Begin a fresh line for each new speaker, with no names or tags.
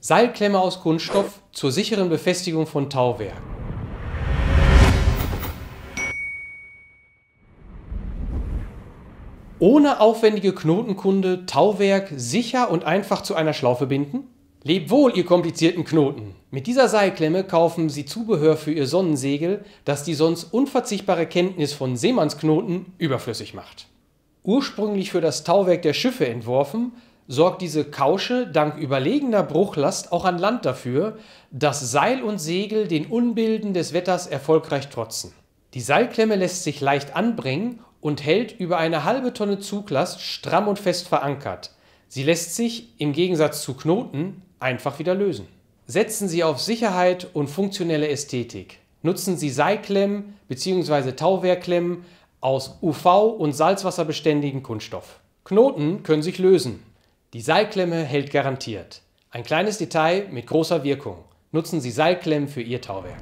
Seilklemme aus Kunststoff zur sicheren Befestigung von Tauwerk. Ohne aufwendige Knotenkunde Tauwerk sicher und einfach zu einer Schlaufe binden? Lebt wohl, ihr komplizierten Knoten! Mit dieser Seilklemme kaufen Sie Zubehör für Ihr Sonnensegel, das die sonst unverzichtbare Kenntnis von Seemannsknoten überflüssig macht. Ursprünglich für das Tauwerk der Schiffe entworfen, sorgt diese Kausche dank überlegener Bruchlast auch an Land dafür, dass Seil und Segel den Unbilden des Wetters erfolgreich trotzen. Die Seilklemme lässt sich leicht anbringen und hält über eine halbe Tonne Zuglast stramm und fest verankert. Sie lässt sich, im Gegensatz zu Knoten, einfach wieder lösen. Setzen Sie auf Sicherheit und funktionelle Ästhetik. Nutzen Sie Seilklemmen bzw. Tauwehrklemmen aus UV- und salzwasserbeständigen Kunststoff. Knoten können sich lösen. Die Seilklemme hält garantiert. Ein kleines Detail mit großer Wirkung. Nutzen Sie Seilklemmen für Ihr Tauwerk.